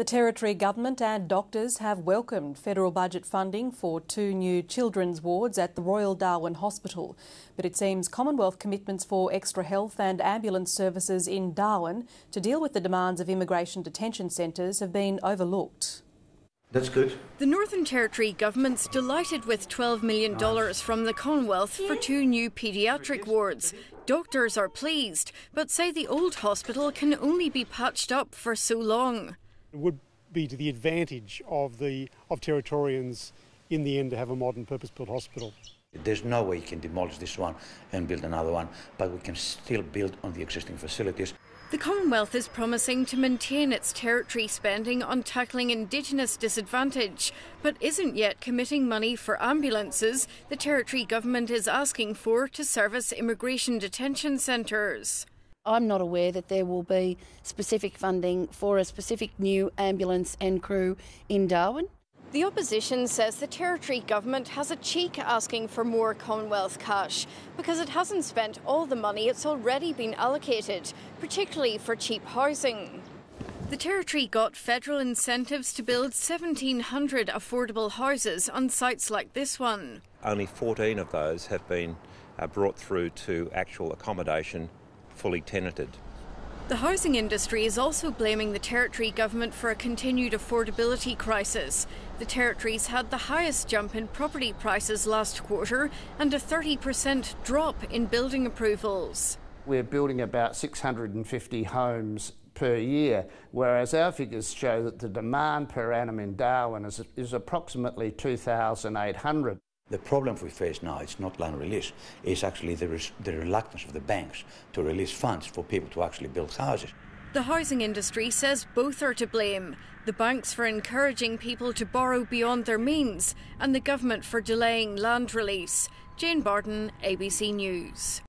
The Territory Government and doctors have welcomed federal budget funding for two new children's wards at the Royal Darwin Hospital. But it seems Commonwealth commitments for extra health and ambulance services in Darwin to deal with the demands of immigration detention centres have been overlooked. That's good. The Northern Territory government's delighted with $12 million from the Commonwealth for two new paediatric wards. Doctors are pleased, but say the old hospital can only be patched up for so long. It would be to the advantage of the of Territorians in the end to have a modern purpose-built hospital. There's no way you can demolish this one and build another one, but we can still build on the existing facilities. The Commonwealth is promising to maintain its territory spending on tackling Indigenous disadvantage, but isn't yet committing money for ambulances the Territory Government is asking for to service immigration detention centres. I'm not aware that there will be specific funding for a specific new ambulance and crew in Darwin. The opposition says the Territory Government has a cheek asking for more Commonwealth cash because it hasn't spent all the money it's already been allocated, particularly for cheap housing. The Territory got federal incentives to build 1,700 affordable houses on sites like this one. Only 14 of those have been uh, brought through to actual accommodation fully tenanted. The housing industry is also blaming the Territory government for a continued affordability crisis. The Territories had the highest jump in property prices last quarter and a 30% drop in building approvals. We're building about 650 homes per year, whereas our figures show that the demand per annum in Darwin is, is approximately 2,800. The problem we face now is not land release, it's actually the, res- the reluctance of the banks to release funds for people to actually build houses. The housing industry says both are to blame. The banks for encouraging people to borrow beyond their means, and the government for delaying land release. Jane Barton, ABC News.